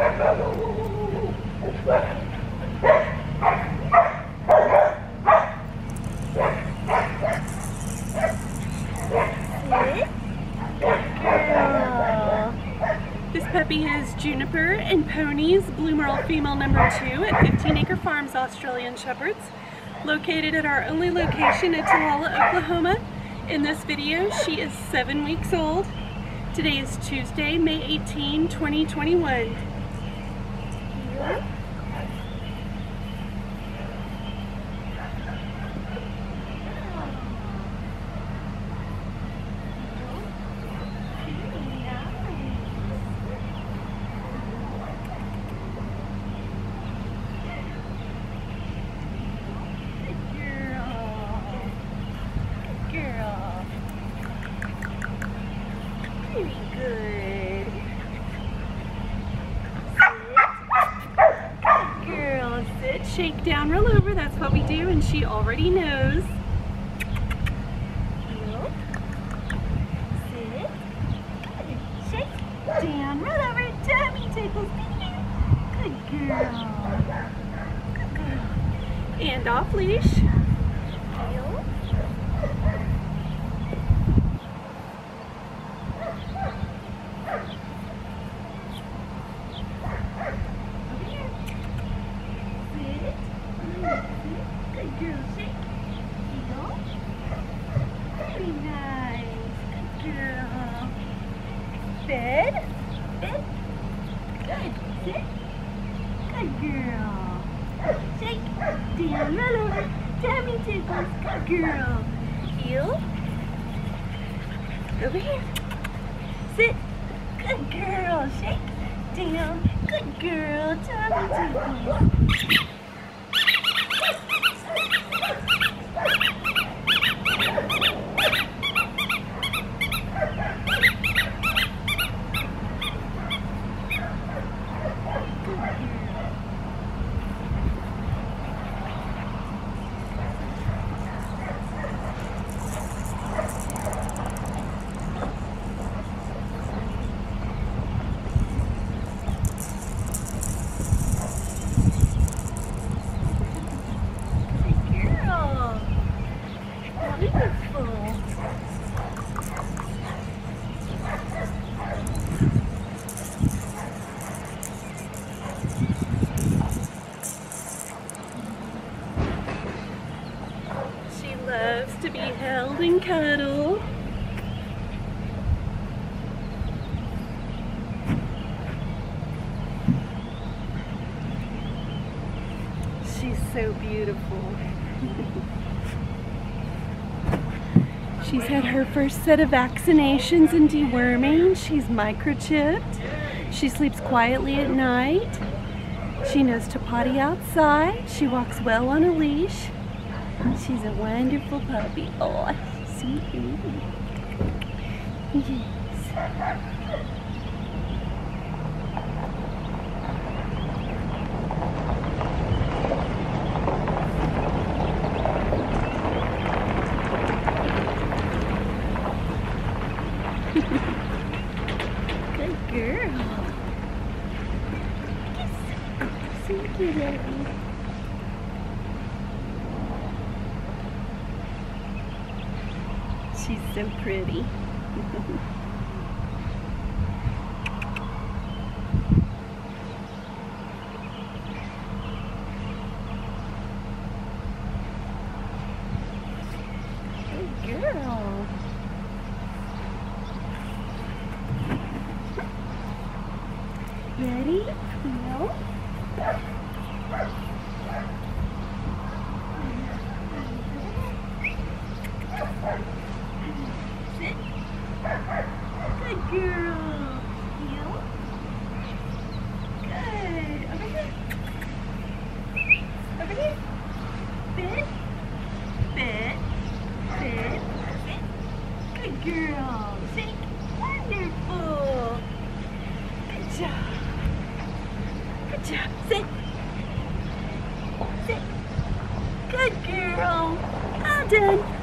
This puppy is Juniper and Pony's, Blue Merle female number two at 15 Acre Farms Australian Shepherds, located at our only location in Talala, Oklahoma. In this video, she is seven weeks old. Today is Tuesday, May 18, 2021. girl. Very good. Girl. Sit, shake down, roll over. That's what we do, and she already knows. Heel. Sit. Good. Shake down, roll over. Tummy tickles. Good girl. Good girl. And off leash. Heel. Good girl, shake. Heel. Very nice. Good girl. Bed. Bed. Good. Sit. Good girl. Shake. Down, roll over. Tummy tickles. Good girl. Heel. Over here. Sit. Good girl. Shake. Down. Good girl. Tummy tickles. girl. Wonderful. She loves to be held and cuddled. She's so beautiful. She's had her first set of vaccinations and deworming. She's microchipped. She sleeps quietly at night. She knows to potty outside. She walks well on a leash. She's a wonderful puppy. Oh, sweet. Yes. Good She's so pretty. Good girl. Ready? No. Sit. Good girl. Heel. Good. Over here. Over here. Bit. Bit. Bit. Sit. Good girl. Shake. Wonderful. Good job. Good job. Sit. Sit. Good girl. All done.